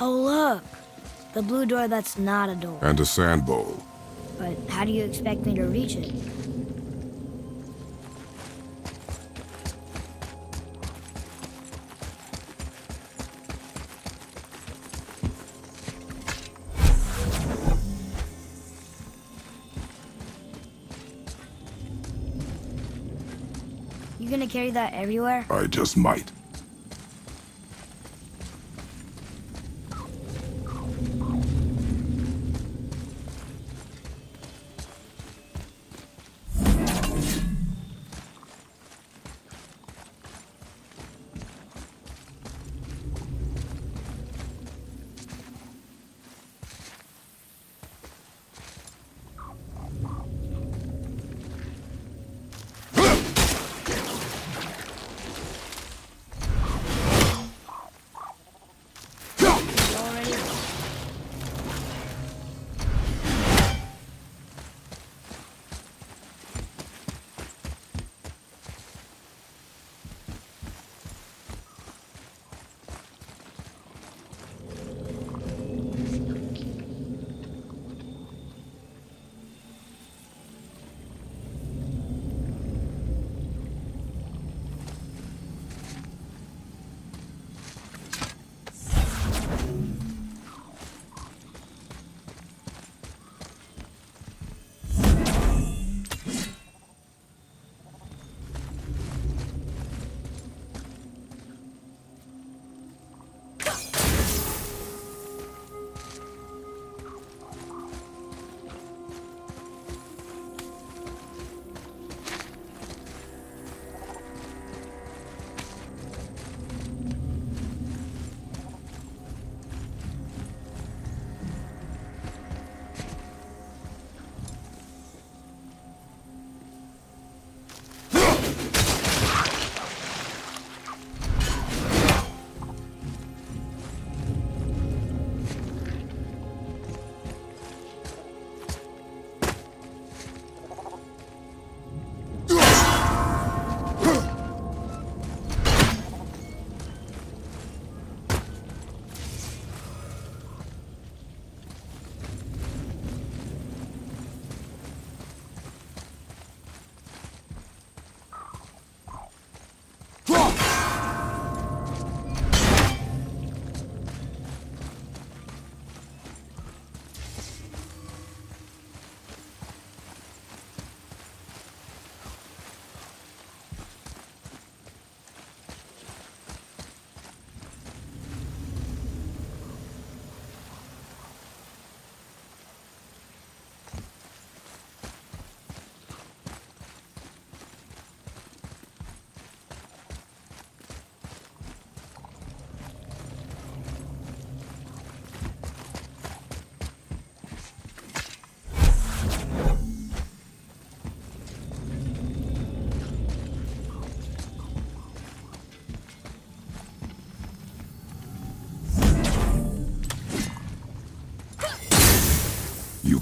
Oh, look. The blue door that's not a door. And a sand bowl. But how do you expect me to reach it? You gonna carry that everywhere? I just might.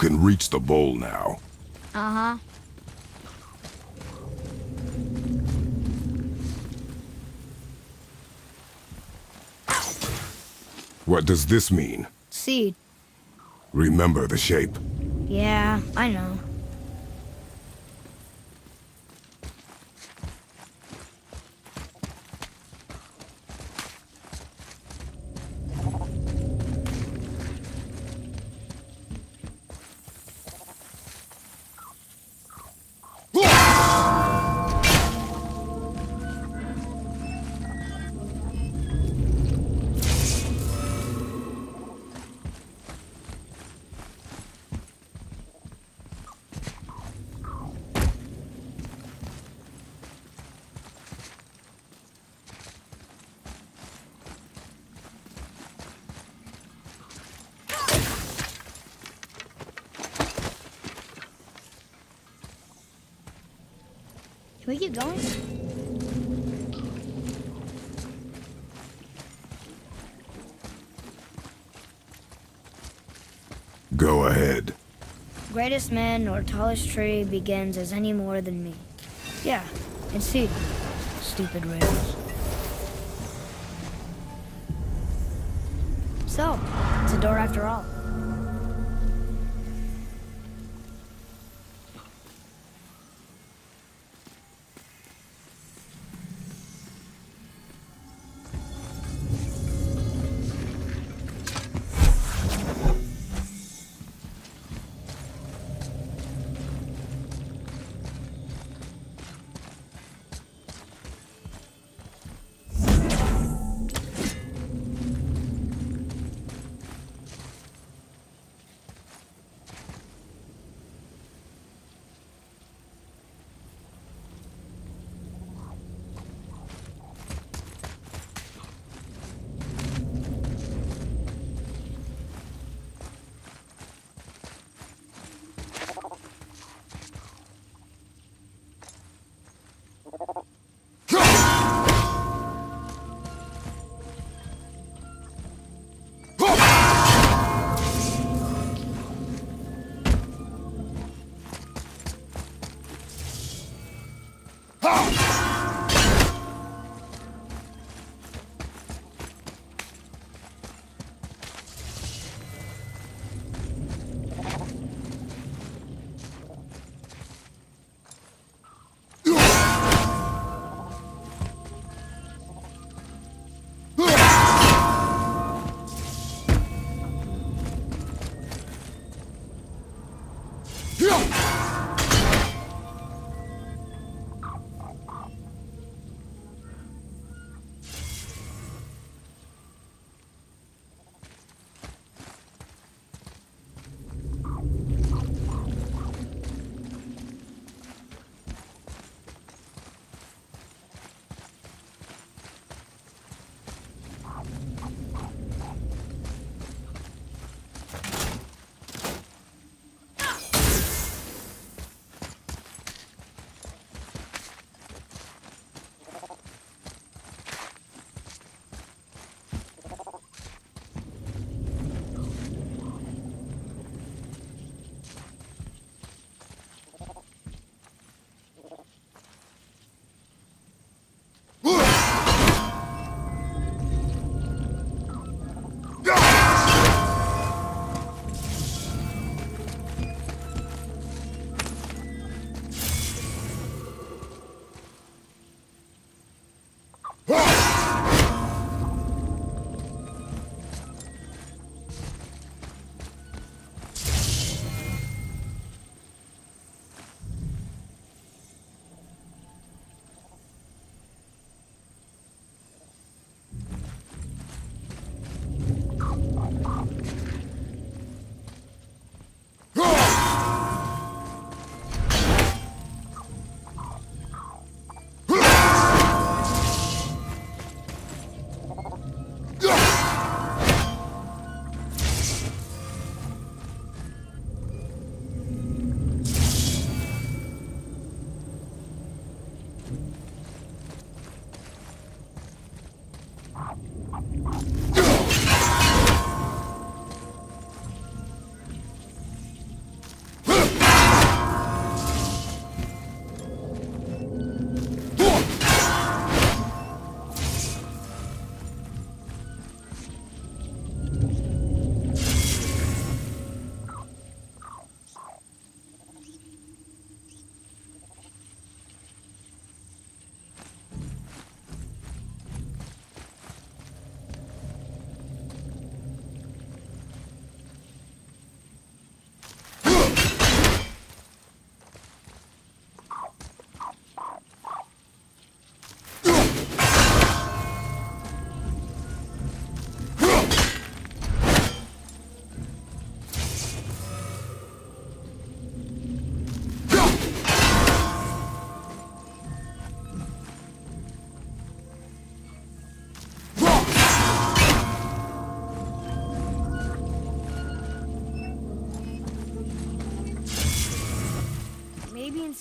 Can reach the bowl now. Uh-huh. What does this mean? Seed. Remember the shape. Yeah, I know. Going? Go ahead. Greatest man or tallest tree begins as any more than me. Yeah, and see. Stupid rails. So, it's a door after all.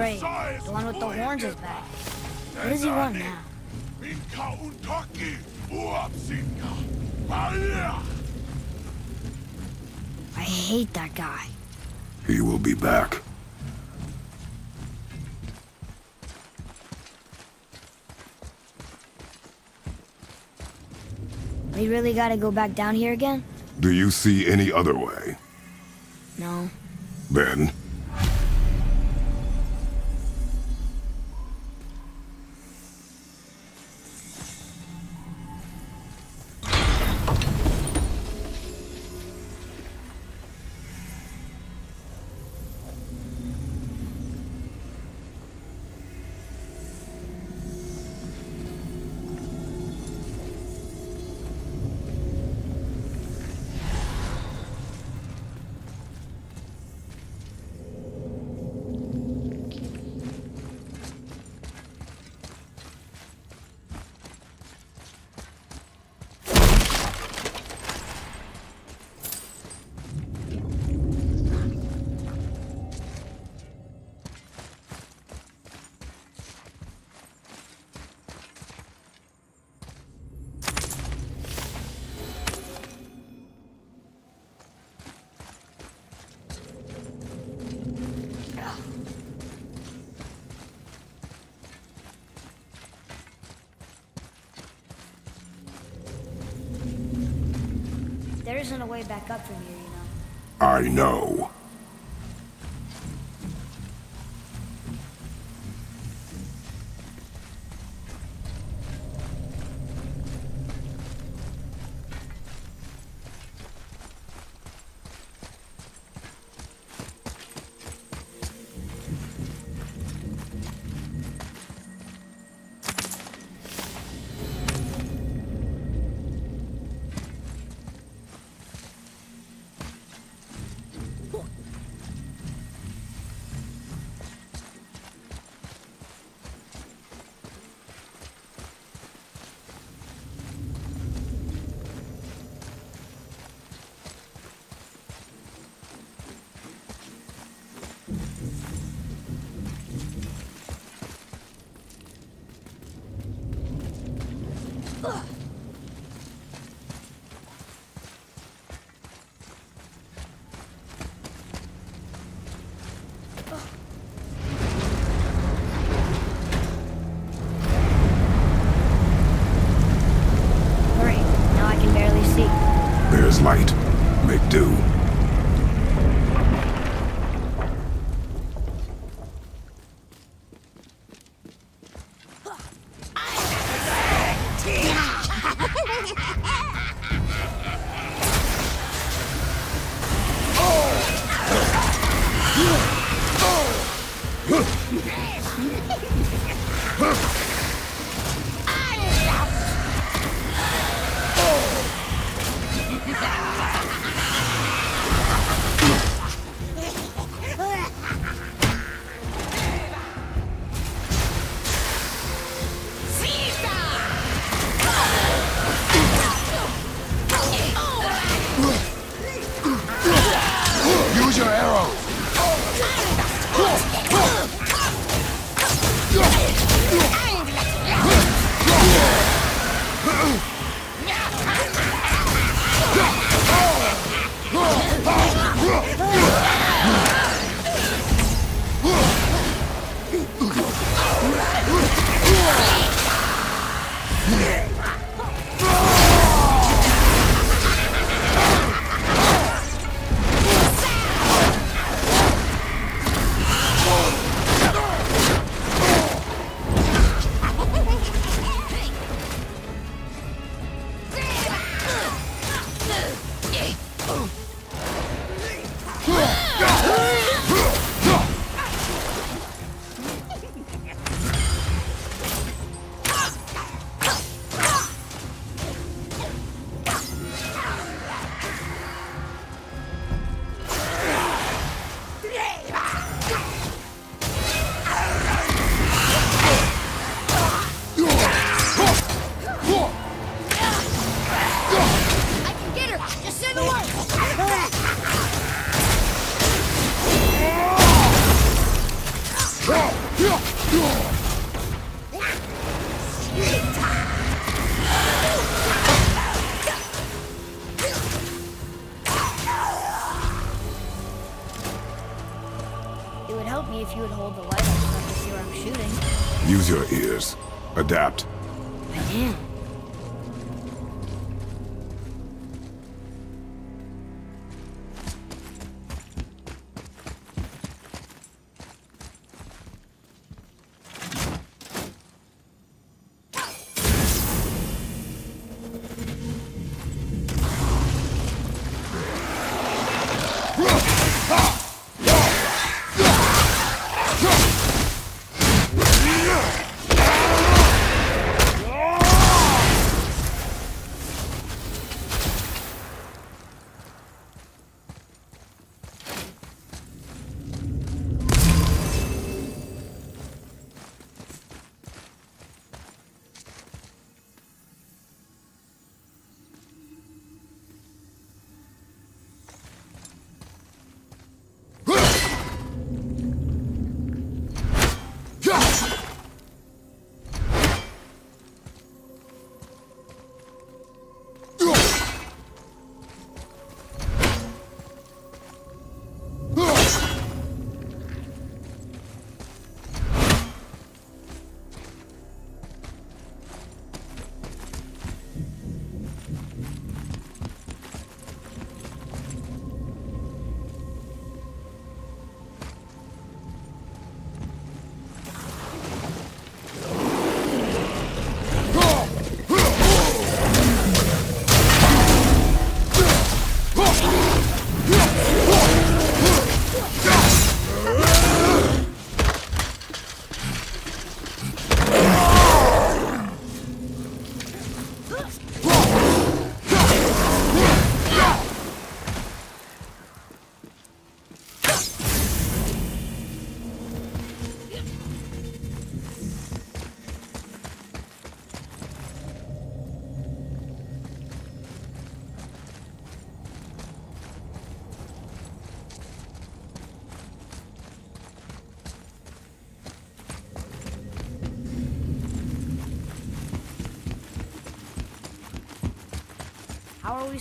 Great. The one with the horns is back. What does he want now? I hate that guy. He will be back. We really gotta go back down here again? Do you see any other way? No. Then, isn't a way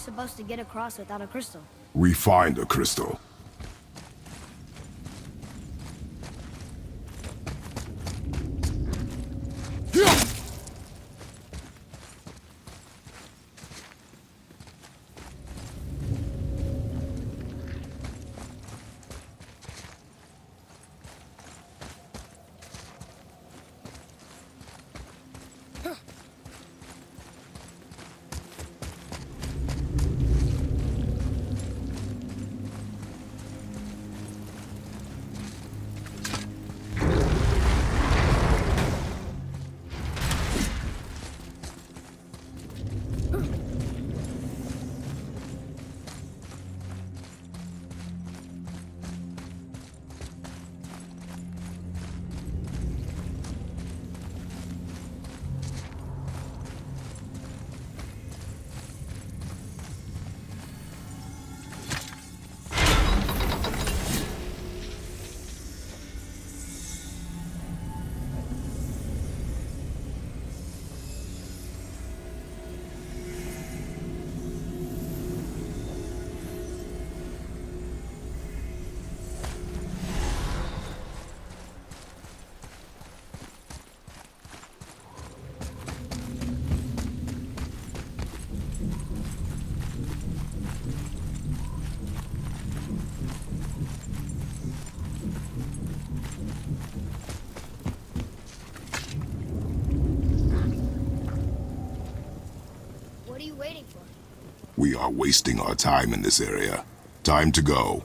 supposed to get across without a crystal? We find a crystal. Are wasting our time in this area. Time to go.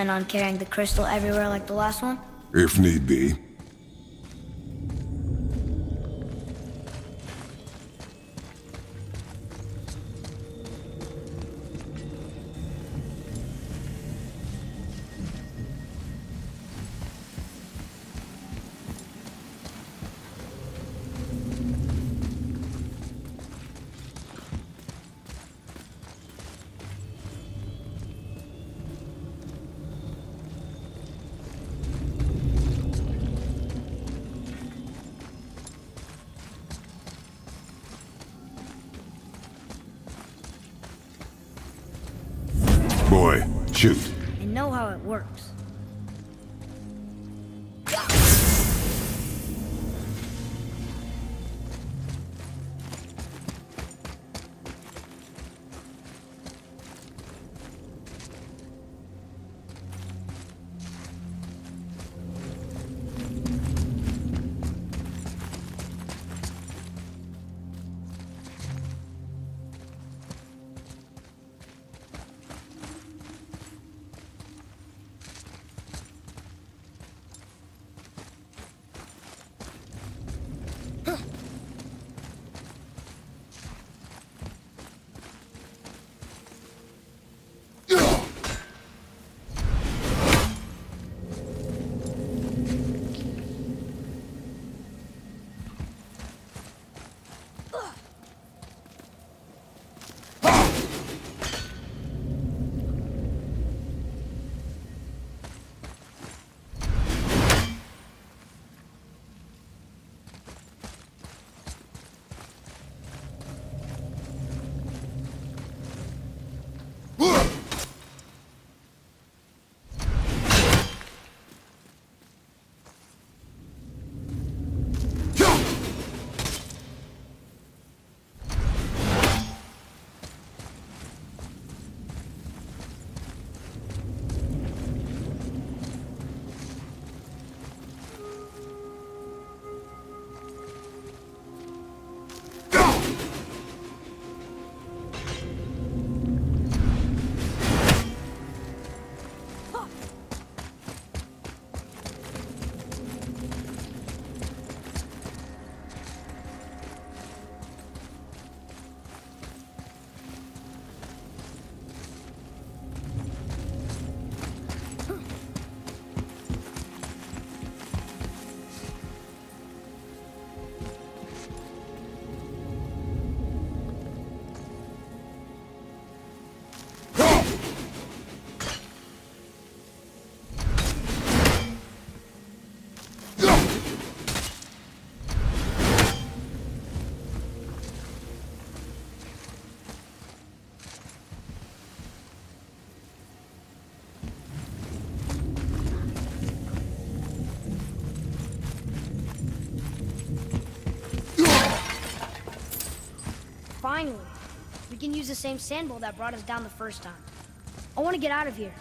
Plan on carrying the crystal everywhere like the last one? If need be. Finally. We can use the same sand bowl that brought us down the first time. I want to get out of here.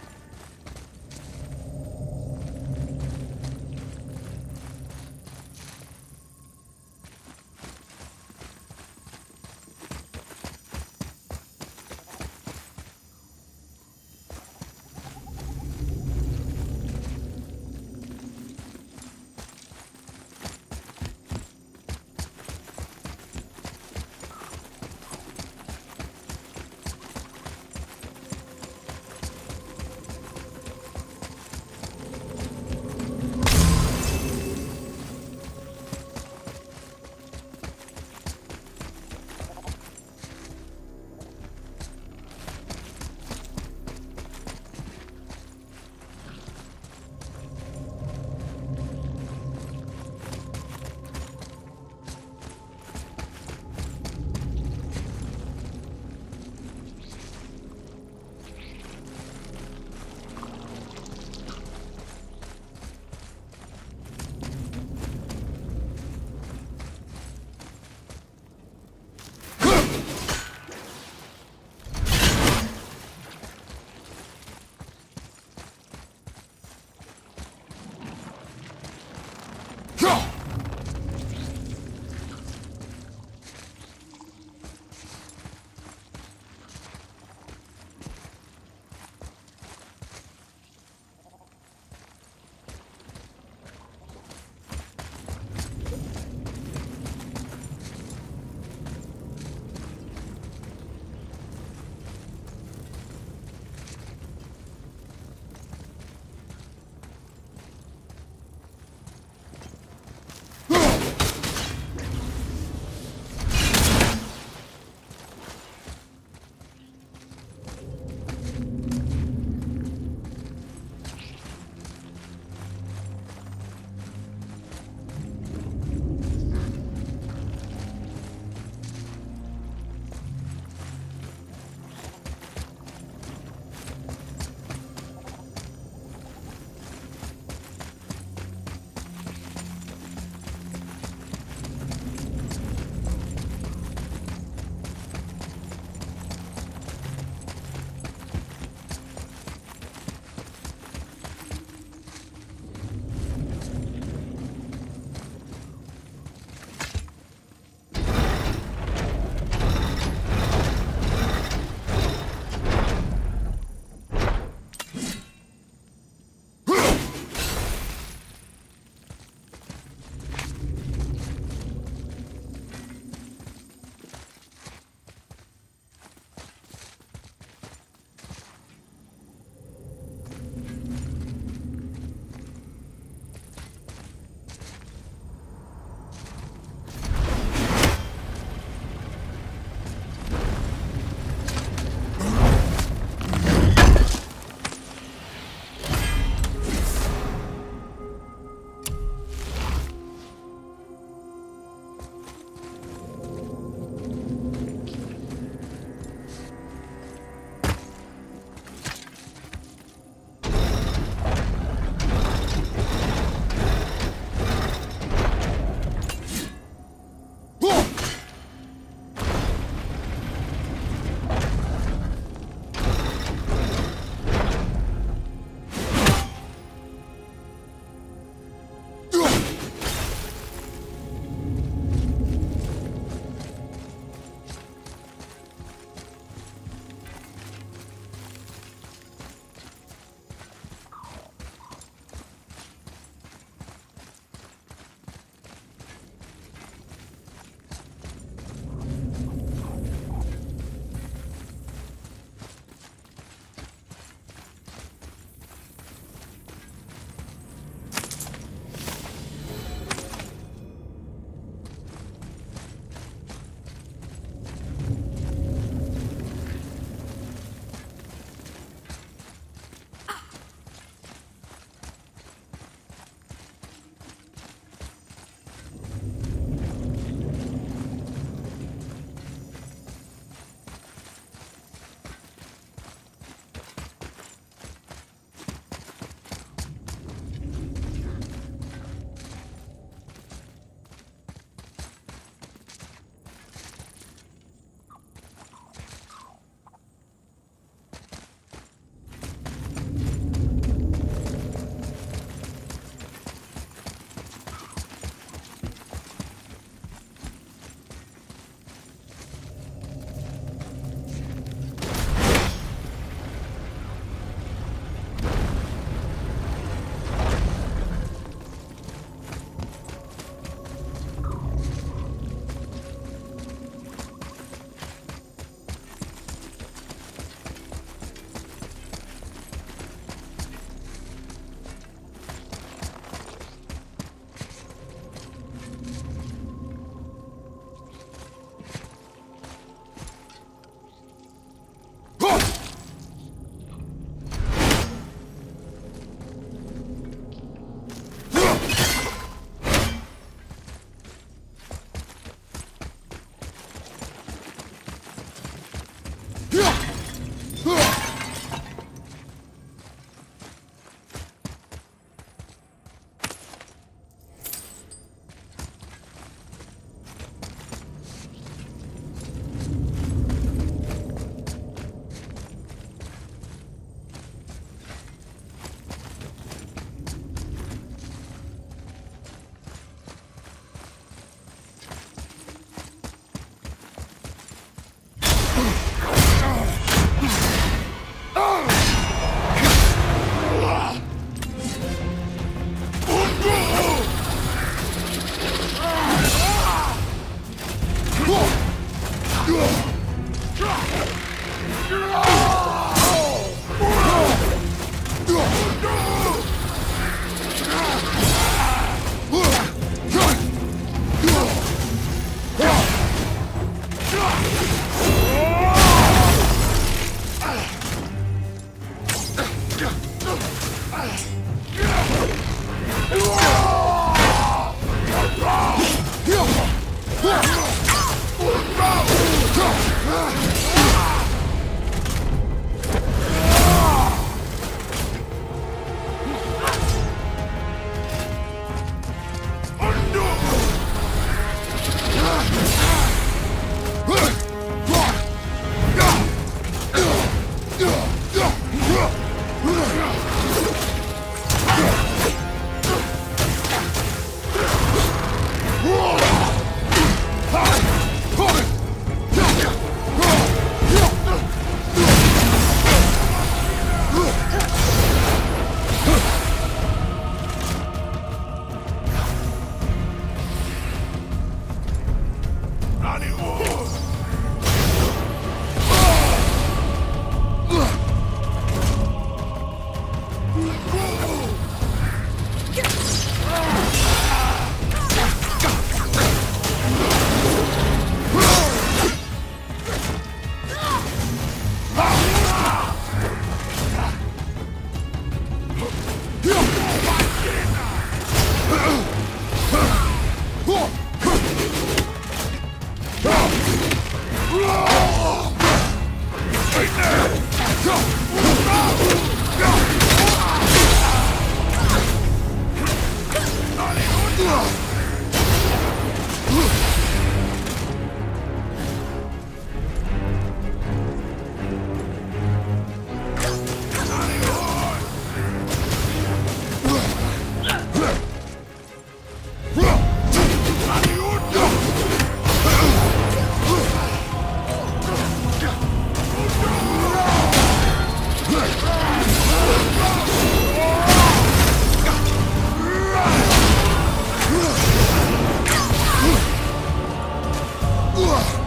Ugh!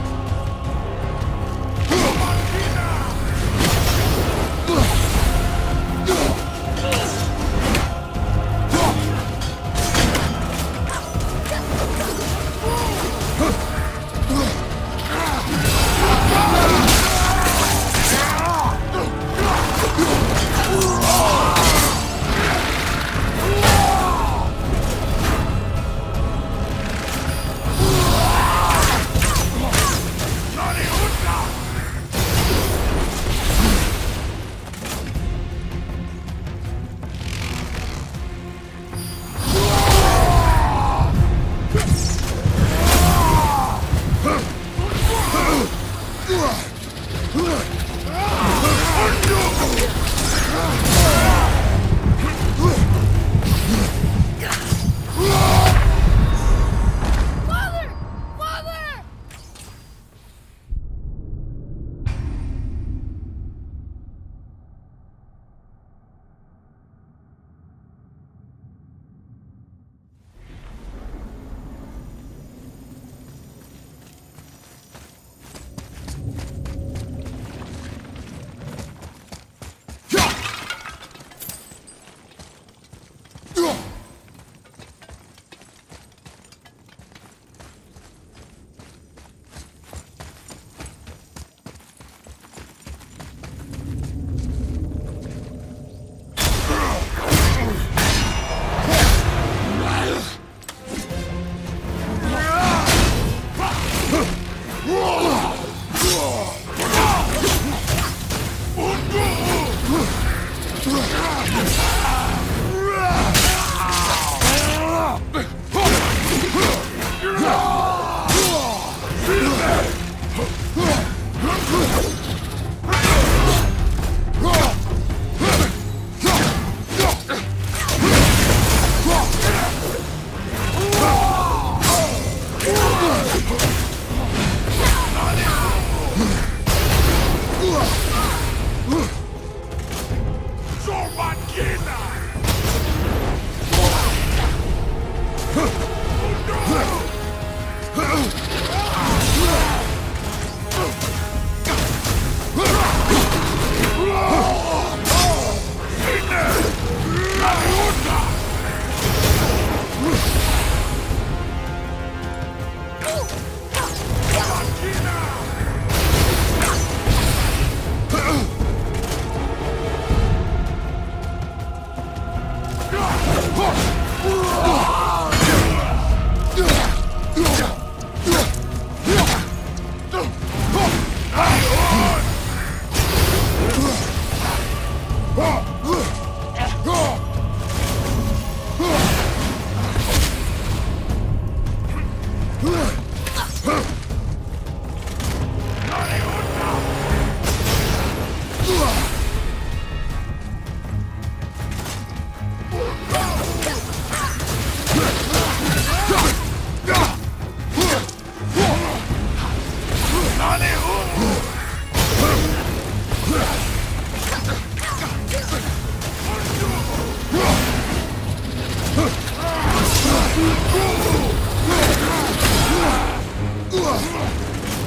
Ah!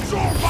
Zorba!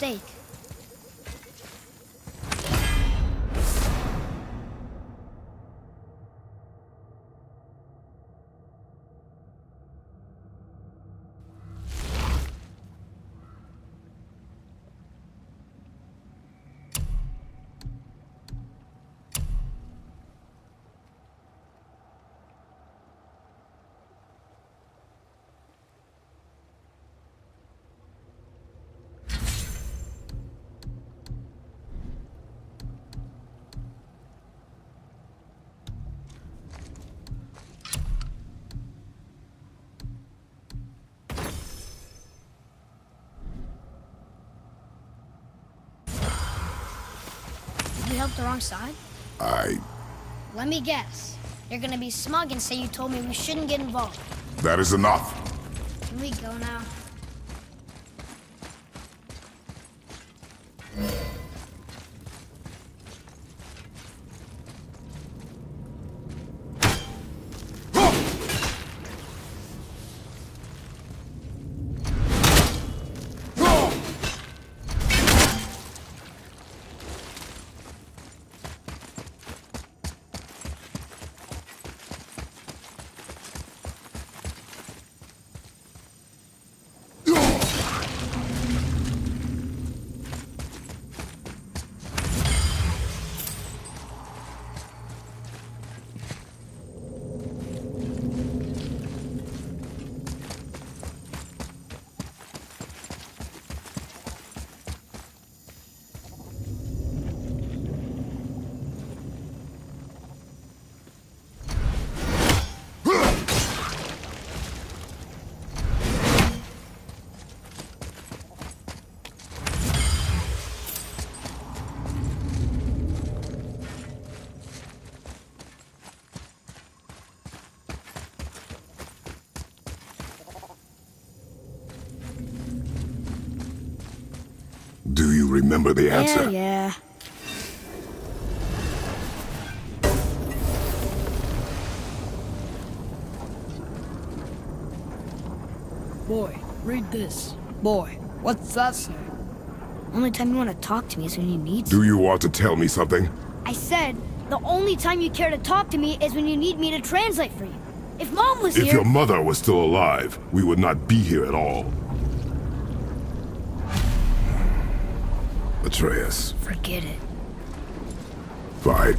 Mistake. You help the wrong side? I... Let me guess. You're gonna be smug and say you told me we shouldn't get involved. That is enough. Can we go now? Do you remember the answer? Yeah, yeah. Boy, read this. Boy, what's that say? Only time you want to talk to me is when you need to. Do you want to tell me something? I said, the only time you care to talk to me is when you need me to translate for you. If Mom was If here... your mother was still alive, we would not be here at all. Atreus, Forget it. fine.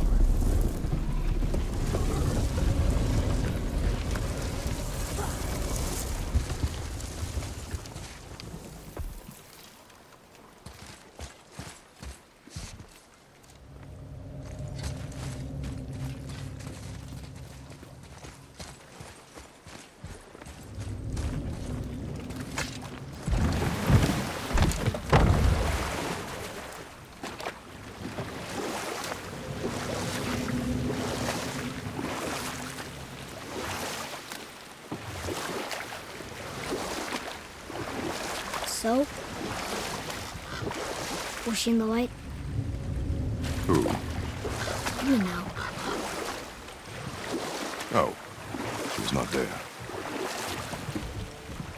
Was she in the light? Who? You know. Oh, she was not there.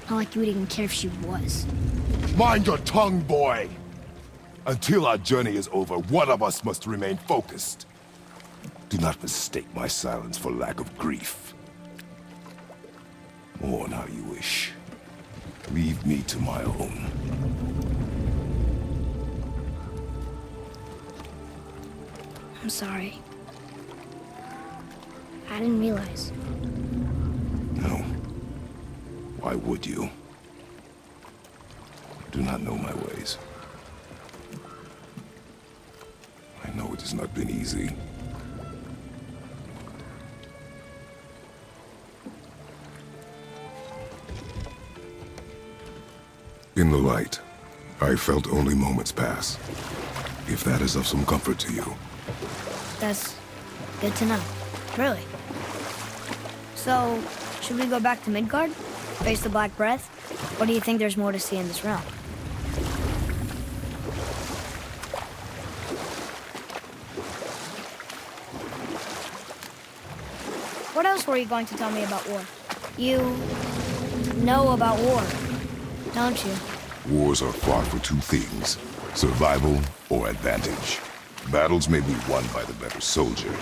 Not like you would even care if she was. Mind your tongue, boy! Until our journey is over, one of us must remain focused. Do not mistake my silence for lack of grief. Me to my own. I'm sorry. I didn't realize. No. Why would you? I do not know my ways. I know it has not been easy. In the light, I felt only moments pass. If that is of some comfort to you. That's good to know. Really. So, should we go back to Midgard? Face the Black Breath? Or do you think there's more to see in this realm? What else were you going to tell me about war? You know about war, don't you? Wars are fought for two things, survival or advantage. Battles may be won by the better soldier.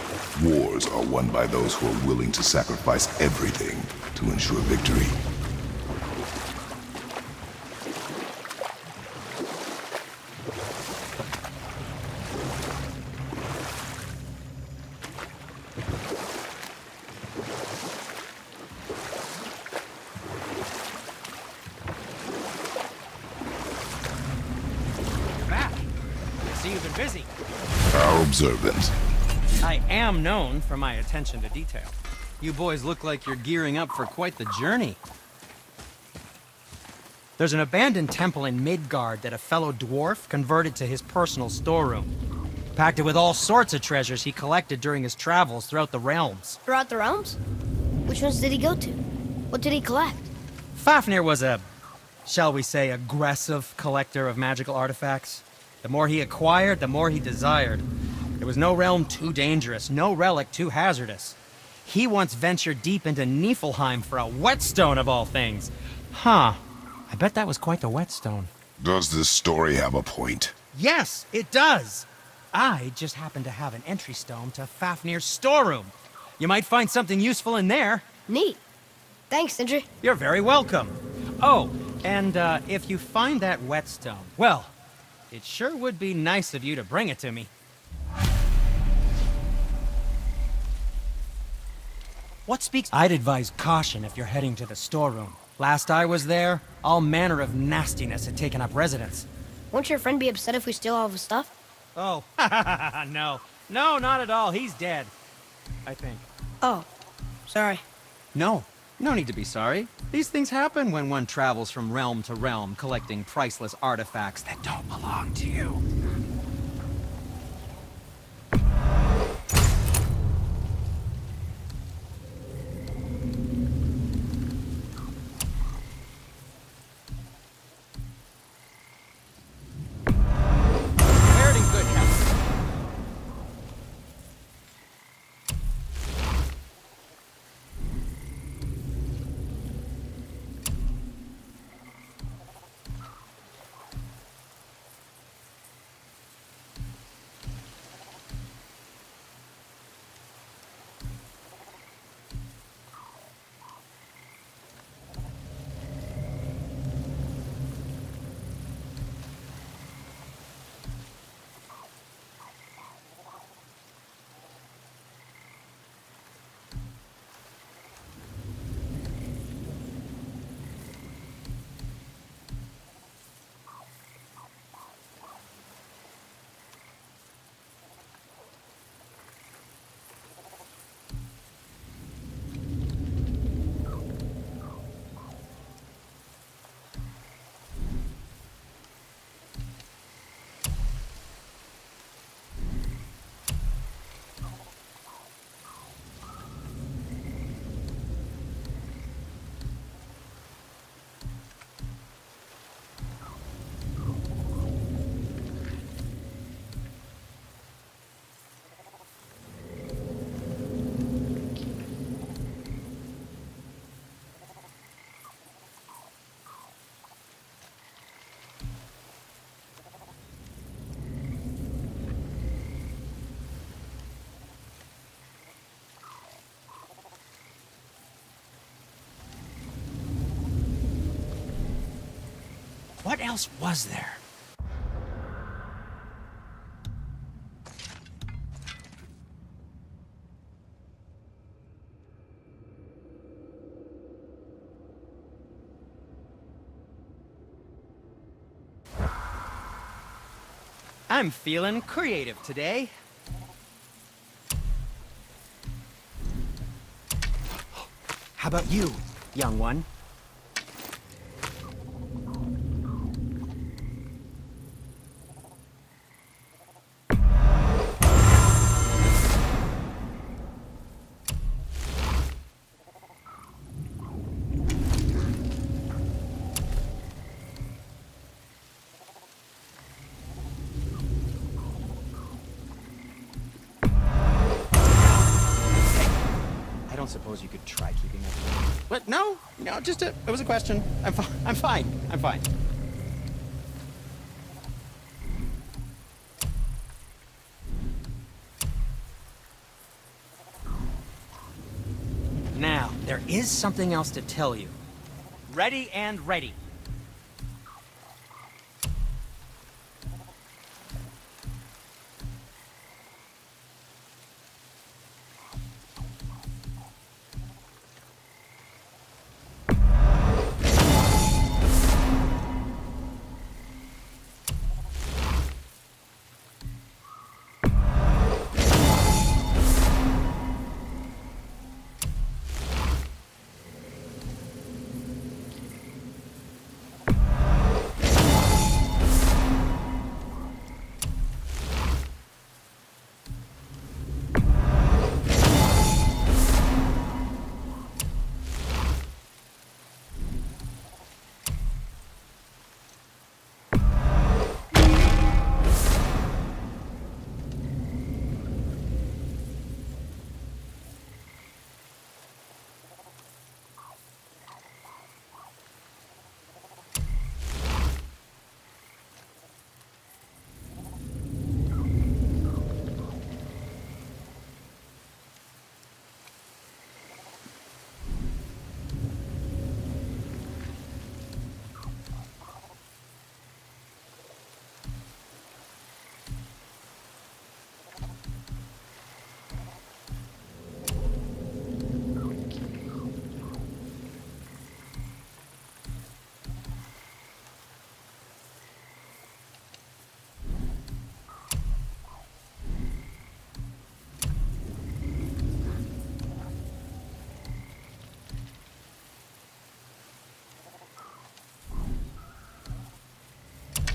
Wars are won by those who are willing to sacrifice everything to ensure victory. back. I see you've been busy. How observant. I am known for my attention to detail. You boys look like you're gearing up for quite the journey. There's an abandoned temple in Midgard that a fellow dwarf converted to his personal storeroom. Packed it with all sorts of treasures he collected during his travels throughout the realms. Throughout the realms? Which ones did he go to? What did he collect? Fafnir was a, shall we say, aggressive collector of magical artifacts. The more he acquired, the more he desired. There was no realm too dangerous, no relic too hazardous. He once ventured deep into Niflheim for a whetstone of all things. Huh. I bet that was quite the whetstone. Does this story have a point? Yes, it does. I just happen to have an entry stone to Fafnir's storeroom. You might find something useful in there. Neat. Thanks, Sindri. You're very welcome. Oh, and uh, if you find that whetstone, well, it sure would be nice of you to bring it to me. What speaks? I'd advise caution if you're heading to the storeroom. Last I was there, all manner of nastiness had taken up residence. Won't your friend be upset if we steal all of his stuff? Oh, no. No, not at all. He's dead. I think. Oh, sorry. No, no need to be sorry. These things happen when one travels from realm to realm collecting priceless artifacts that don't belong to you. What else was there? I'm feeling creative today. How about you, young one? Question. I'm fine. I'm fine. I'm fine. Now, there is something else to tell you. Ready and ready.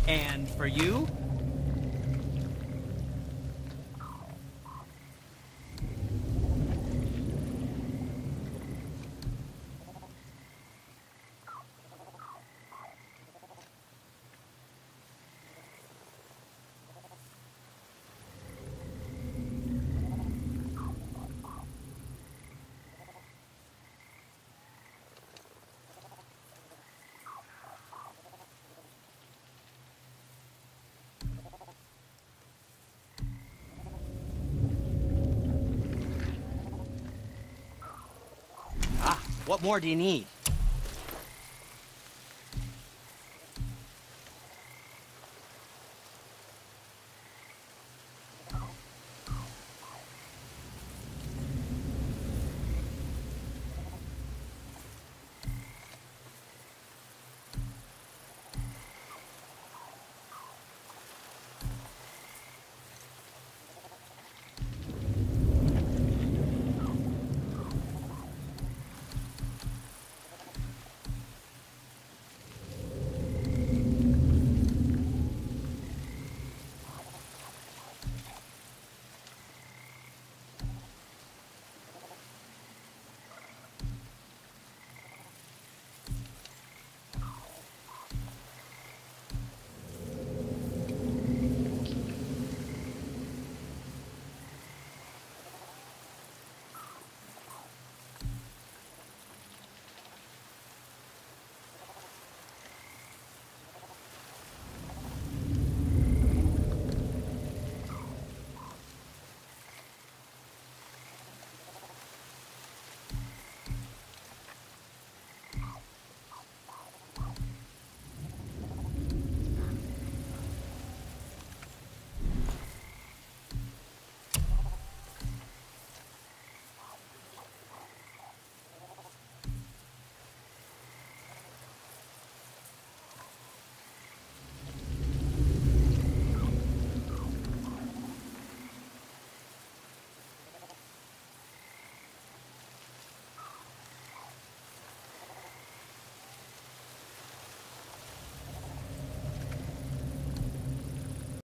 And for you? What more do you need?